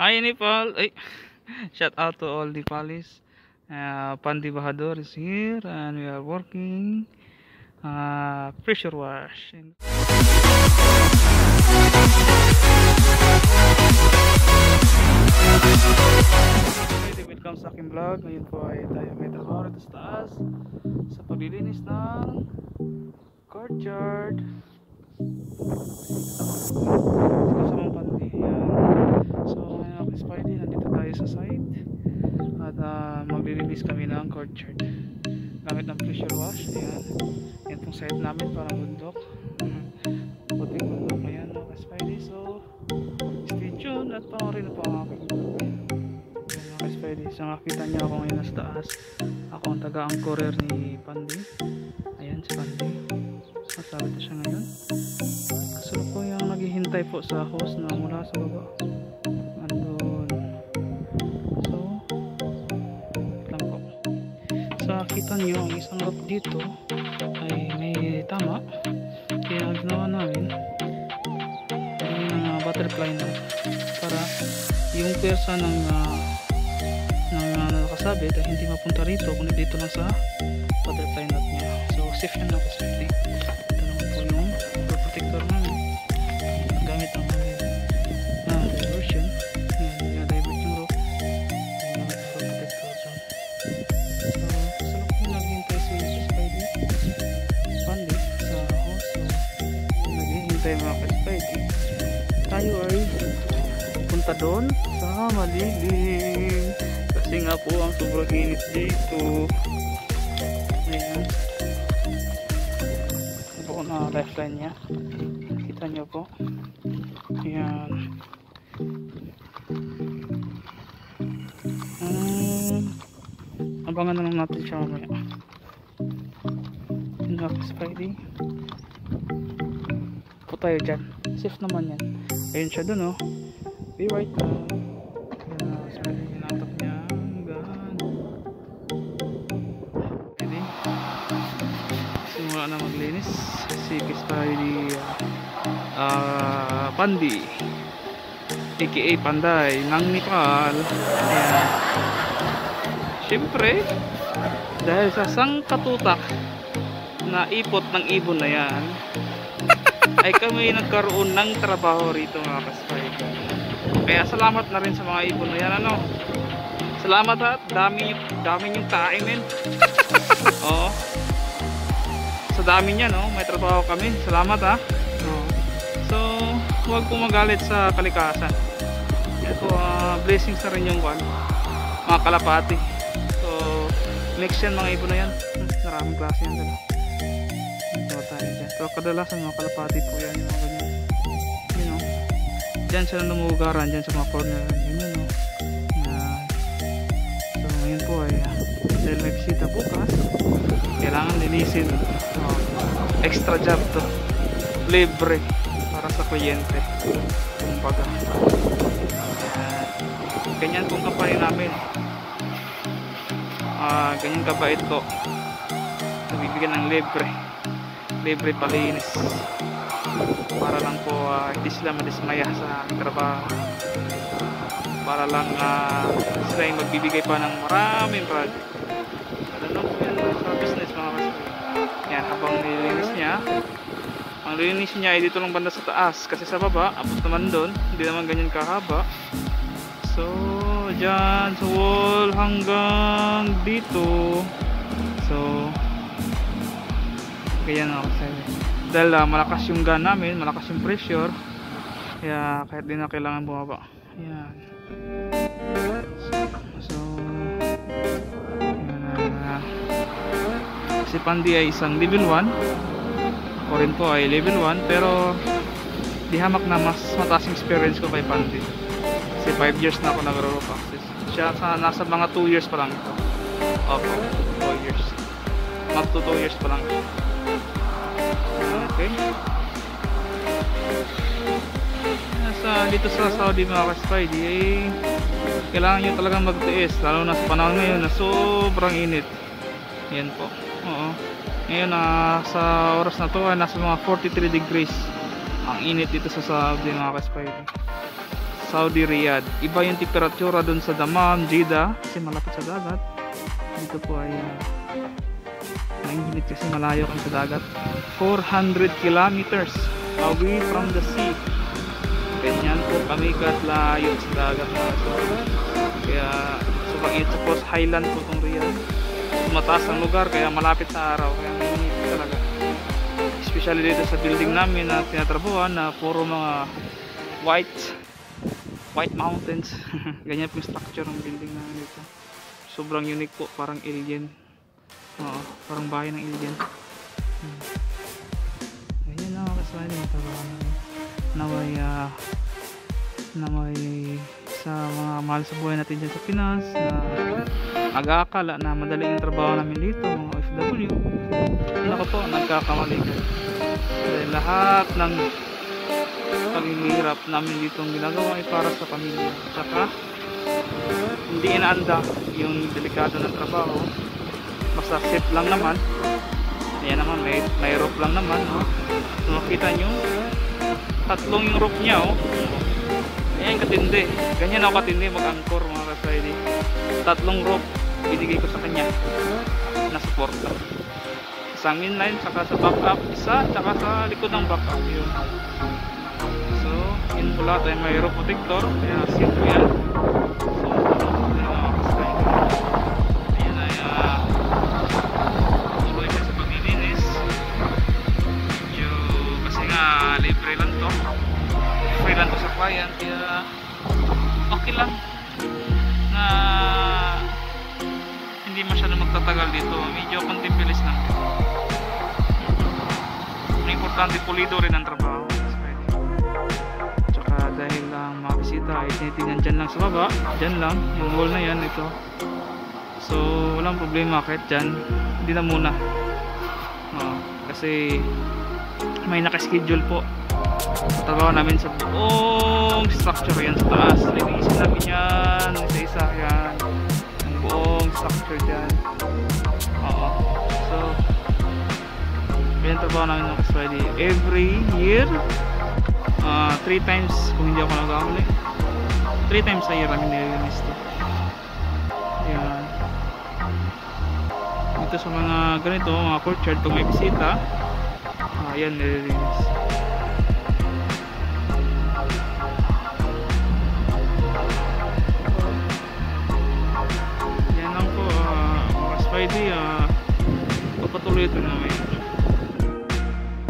Hi Nepal! Ay, shout out to all Nepalis. Uh, Pandi Bahadur is here and we are working uh, pressure wash. Okay, welcome sa aking vlog. Ngayon po ay tayo may trabaho rito sa taas sa paglilinis ng courtyard. Kasamang pandi. Yan. So, ngayon ako Spidey. Nandito tayo sa site. At uh, maglilinis kami ng courtyard. Gamit ng pressure wash. Ayan. Yan pong site namin. Parang bundok. Puting bundok. Ayan mga Spidey. So, stay tuned at panoorin na po ang aking mga Spidey. So, nakita niyo ako ngayon sa taas. Ako ang taga-anchorer ni Pandi. Ayan si Pandi. Masabi na siya ngayon. So po po sa host na mula sa baba. Andun. So, lang po. So, kita nyo ang isang rope dito ay may tama. Kaya ang ginawa namin ay ng uh, butterfly na para yung pwersa ng uh, ng uh, nakasabit ay hindi mapunta rito kundi dito lang sa butterfly knot niya. So, safe yan ako sa Ito naghihintay mga ka-Spidey tayo ay punta doon sa malilim kasi nga po ang sobrang init dito ayan ito po na lifeline niya kita nyo po ayan um, abangan na lang natin siya mamaya po Spidey po tayo dyan. Safe naman yan. Ayun siya dun oh. Be right back ayan na maglinis. Si Spidey uh, Pandi. Aka Panday ng Nepal. Ayan. Syempre dahil sa sangkatutak na ipot ng ibon na yan ay kami nagkaroon ng trabaho rito mga kaspide kaya salamat na rin sa mga ibon. Na yan ano? Salamat ha? Dami, dami yung tae men. Oo. Sa dami niya no may trabaho kami. Salamat ha? So huwag po magalit sa kalikasan. Yan po uh, blessings na rin yung kwan mga kalapati. So next yan mga ibon na yan. Maraming klase yan dyan so kadalasan mga kalapati po yan yung mga ganyan. You know? Dyan sila lumugaran dyan sa mga corner ganyan no yan so ngayon po ay uh, dahil may bisita bukas kailangan linisin. So, extra job to. Libre para sa kliyente kumbaga. Ayan. ganyan pong kapanin namin. Ah ganyan kabait ko nabibigyan ng libre libre palinis para lang po ah, hindi sila madismaya sa trabaho. Para lang ah, sila yung magbibigay pa ng maraming project. No po yan sa business mga kasama yan habang nililinis niya ang linis niya ay dito lang banda sa taas. Kasi sa baba abot naman doon hindi naman ganyan kahaba. So dyan sa wall hanggang dito. So ganyan ako sa dahil ah, malakas yung gun namin malakas yung pressure kaya kahit di na kailangan bumaba. Yan so yan ah, si Pandi ay isang level 1 ako rin po ay level 1 pero di hamak na mas mataas yung experience ko kay Pandi. Kasi 5 years na ako nagro practice siya sa, nasa mga 2 years pa lang ito. Opo 2 years mag to 2 years pa lang. Okay. Nasa dito sa Saudi mga ka-Spidey eh, kailangan nyo talagang magtiis lalo na sa panahon ngayon na sobrang init. Yan po. Oo. Ngayon na sa oras na to ay nasa mga 43 degrees ang init dito sa Saudi mga ka-Spidey Saudi Riyadh. Iba yung temperatura dun sa Dammam, Jeddah kasi malapit sa dagat. Dito po ay uh, mainit kasi malayo kami sa dagat. 400 kilometers away from the sea. Ganyan po kami katlayo sa dagat mga kasoy. Kaya sa pangit suppose highland po itong Riyadh. Mataas ang lugar kaya malapit sa araw. Kaya mainit talaga. Especially dito sa building namin na tinatrabuhan na puro mga white white mountains ganyan po yung structure ng building namin dito sobrang unique po parang alien oo parang bahay ng alien. Hmm. ako sa mga trabaho namin na may uh, na may sa mga mahal sa buhay natin dyan sa Pinas na nag-aakala na madali yung trabaho namin dito mga OFW ano po nagkakamali ka. Dahil lahat ng paghihirap namin dito ang ginagawa ay para sa pamilya. Tsaka hindi inaanda yung delikado ng trabaho basta lang naman. Ayan naman may, may rope lang naman no? so makita nyo tatlong yung rope nya oh. ayan katindi. Ganyan ako katindi mag anchor mga kasaydi tatlong rope binigay ko sa kanya na suporta. Isang inline saka sa backup isa saka sa likod ng backup yun. So yun po lahat ay may rope protector kaya safe yan. So okay lang na hindi masyado magtatagal dito. Medyo konting bilis lang. Ang importante pulido rin ang trabaho. Tsaka dahil lang mga bisita ay tinitingnan dyan lang sa baba. Dyan lang yung wall na yan ito. So walang problema kahit dyan. Hindi na muna. Uh, kasi may nakaschedule po sa trabaho namin sa buong structure yan sa taas. Linisin namin yan isa-isa yan. Ang buong structure dyan. Oo. So yan trabaho namin ng Kaswadi every year uh, three times kung hindi ako nagkamali three times a year namin nililinis to. Yan. Dito sa mga ganito mga courtyard pag may bisita uh, yan nililinis Spidey uh, papatuloy ito namin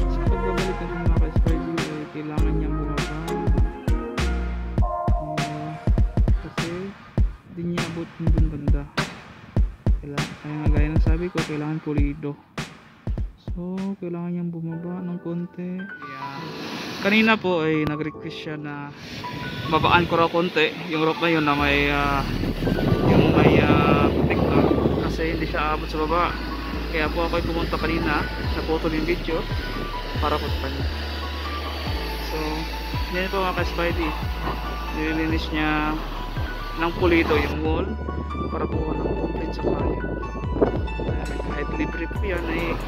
sa pagbabalik ng mga ka-Spidey eh, kailangan niyang bumaba uh, kasi hindi niya abot yung banda. Kailangan, kaya nga gaya ng sabi ko kailangan pulido. So kailangan niyang bumaba ng konti. Yeah. kanina po ay nag-request siya na babaan ko raw konti. Yung rope na yun na may uh, kasi hindi siya abot sa baba. Kaya po ako ay pumunta kanina photo yung video para sa kanya so yan po mga ka-spidey. Nililinis niya ng pulido yung wall para po walang complaint sa client dahil kahit libre po yan ay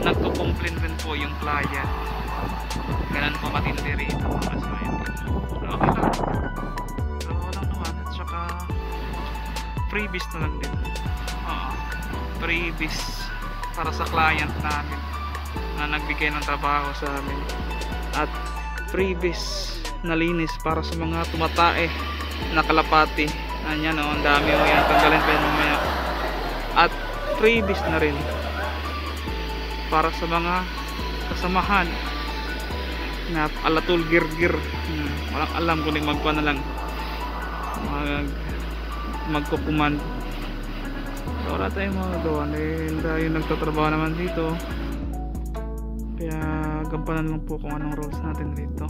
nagko-complain din po yung client ganun po matindi rito mga ka-spidey. Okay lang. Naman at saka freebies na lang din freebies para sa client namin na nagbigay ng trabaho sa amin at freebies na linis para sa mga tumatae na kalapati Ayan o, ang dami o yan. Tanggalin pa yan mamaya. At freebies na rin. Para sa mga kasamahan na alatul girgir. Hmm, walang alam kung magpa na lang. Mag, magkukuman. So, wala tayong magagawa dahil tayo nagtatrabaho naman dito. Kaya gampanan lang po kung anong roles natin dito.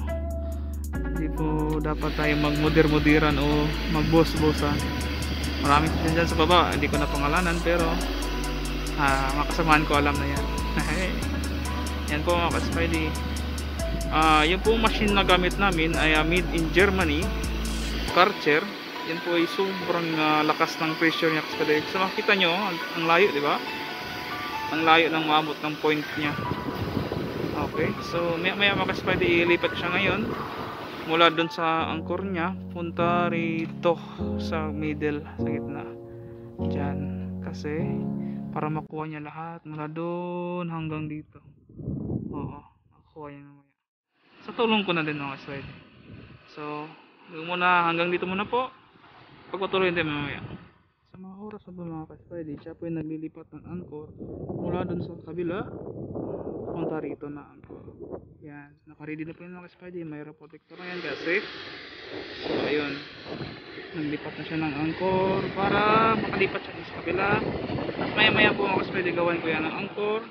Hindi po dapat tayo magmudir-mudiran o magbos-bosan marami po dyan sa baba. Hindi ko na pangalanan pero ah, makasamahan ko alam na yan. Yan po mga kaspidey. Ah, yung po machine na gamit namin ay uh, made in Germany. Karcher yan po ay sobrang uh, lakas ng pressure niya kaspidey so makikita nyo ang, ang layo di ba? Ang layo ng maabot ng point niya. Okay so maya maya mga kaspidey ilipat siya ngayon mula dun sa angkor niya punta rito sa middle sa gitna. Dyan kasi para makuha niya lahat mula dun hanggang dito. Oo makuha niya mamaya sa tulong ko na din mga slide so muna hanggang dito muna po pagpatuloy din mamaya. Sa mga oras na doon mga ka-Spidey siya po yung naglilipat ng angkor mula dun sa kabila. Punta rito na angkor. Yan. Nakaready na po yung mga ka-Spidey may protector na yan kaya safe. So ayun. Naglipat na siya ng angkor para makalipat siya sa kabila. At maya maya po mga gawan ko yan ng angkor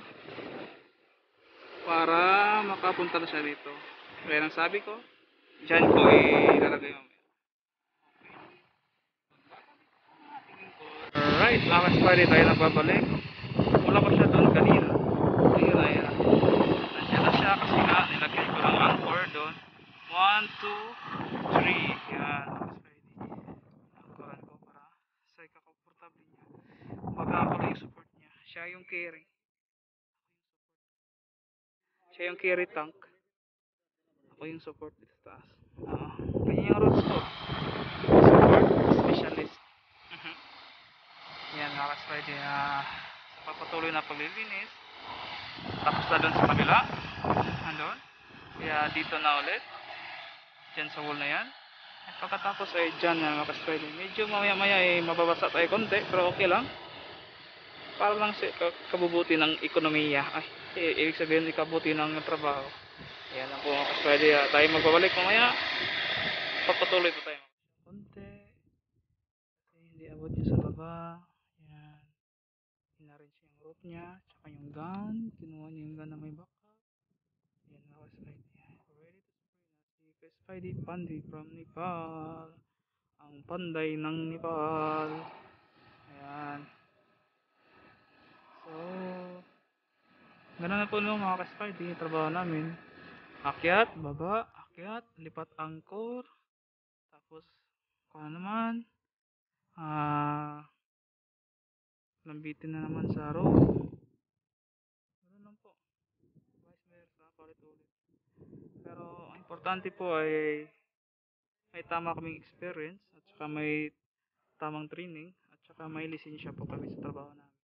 para makapunta na siya dito kaya nang sabi ko dyan ko ilalagay Alright, ka-Spidey tayo na babalik wala pa siya doon kanina. Ayun ayun nandiyan na siya kasi nga nilagyan ko ng anchor doon. 1, 2, 3 yan. ka-Spidey anchoran ko para sa ikakomportable niya. Baga ako lang yung support niya. Siya yung carry. Siya yung carry tank. Ako yung support dito taas. Oo. ganyan yung roles ko. Support specialist. Yan mga ka-Spidey ah, papatuloy na paglilinis. Tapos na doon sa kabila. Andun. Kaya dito na ulit. Dyan sa wall na yan. At pagkatapos ay dyan na mga ka-Spidey medyo mamaya maya ay mababasa tayo konti pero okay lang. Para lang ka- kabubuti ng ekonomiya. Ay eh, ibig sabihin ikabuti ng trabaho. Yan lang po mga ka-Spidey ah, tayo magbabalik mamaya. Papatuloy po tayo konti kasi hindi abot niya sa baba yan inarrange yung rope niya tsaka yung gun. Kinuha niya yung gun na may backup yan na Spidey ready to spray na si Kuya Spidey Pandy from Nepal. Ang panday ng Nepal. Ayan. So ganun na po no mga ka-Spidey trabaho namin. Akyat, baba, akyat, lipat angkor. Tapos kung ano naman ah lambitin na naman sa row ganun lang po. Vice versa paulit-ulit pero ang importante po ay may tama kaming experience at saka may tamang training at saka may lisensya po kami sa trabaho namin.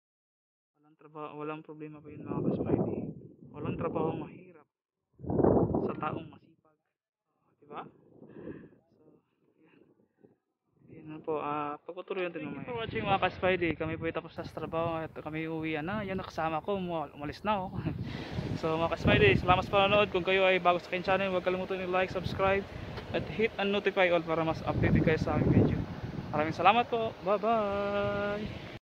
Walang trabaho walang problema po yun mga ka-Spidey. Walang trabaho mahirap sa taong masipag. Diba? so ano po, ah, uh, pagpatuloy natin mamaya. Thank you for watching mga ka-Spidey. Kami po tapos sa trabaho at kami uwi na. Yan nakasama ko, umalis na ako. so mga ka-Spidey, salamat sa panonood. Kung kayo ay bago sa akin channel, huwag kalimutan yung like, subscribe, at hit and notify all para mas updated kayo sa aming video. Maraming salamat po. Bye-bye!